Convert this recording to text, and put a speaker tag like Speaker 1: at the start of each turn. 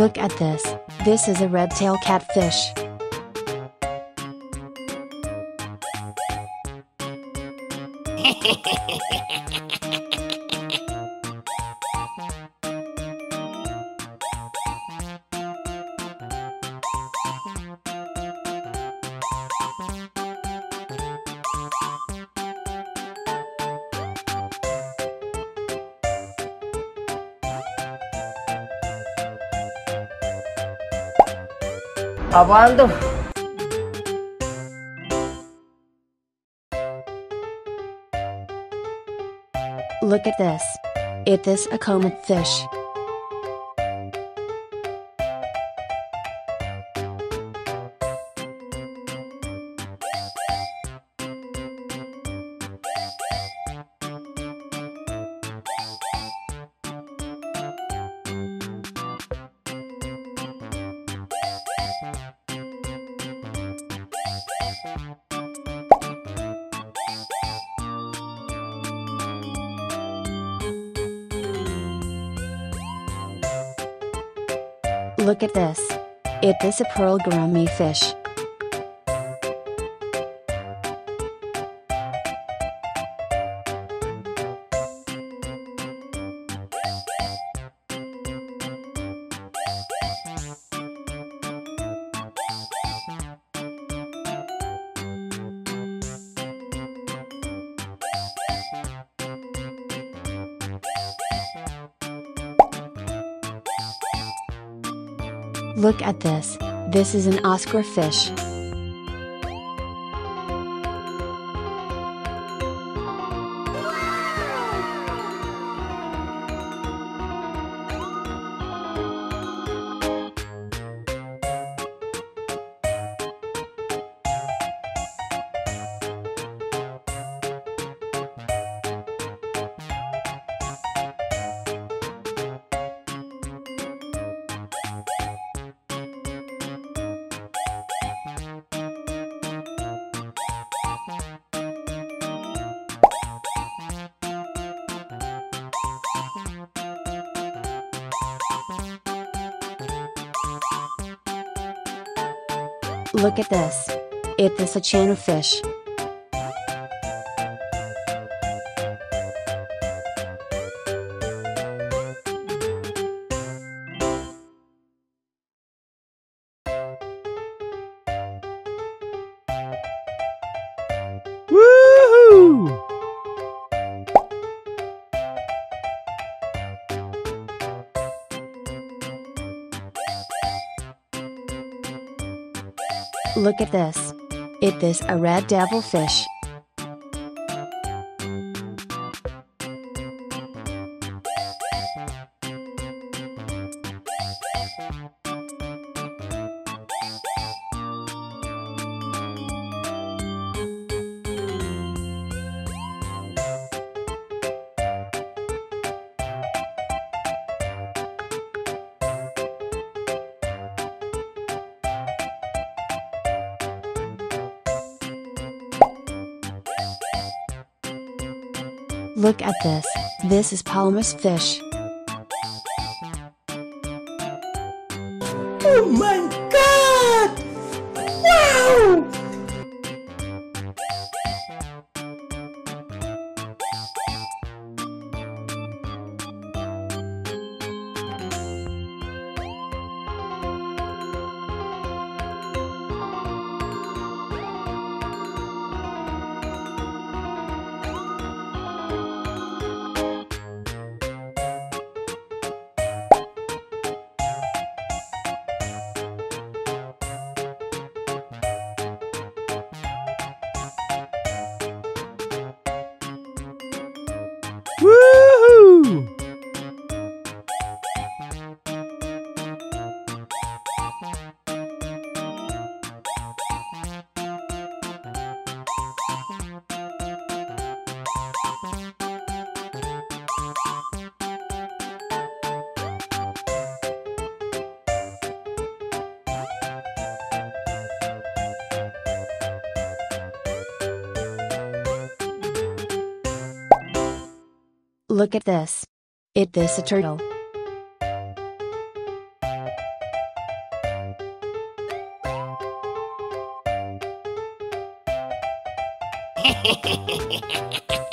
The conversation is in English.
Speaker 1: Look at this, this is a red-tail catfish.
Speaker 2: Apaan?
Speaker 1: Look at this. It is a comet fish. Look at this. It is a pearl gourami fish. Look at this, this is an Oscar fish. Look at this. It is a channel Look at this. It is a red devil fish. Look at this. This is Palmas fish. Look at this. It this a turtle.